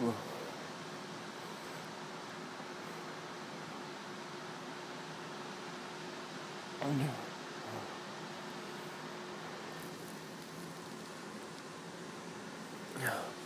Whoa. Oh no. Oh. Yeah.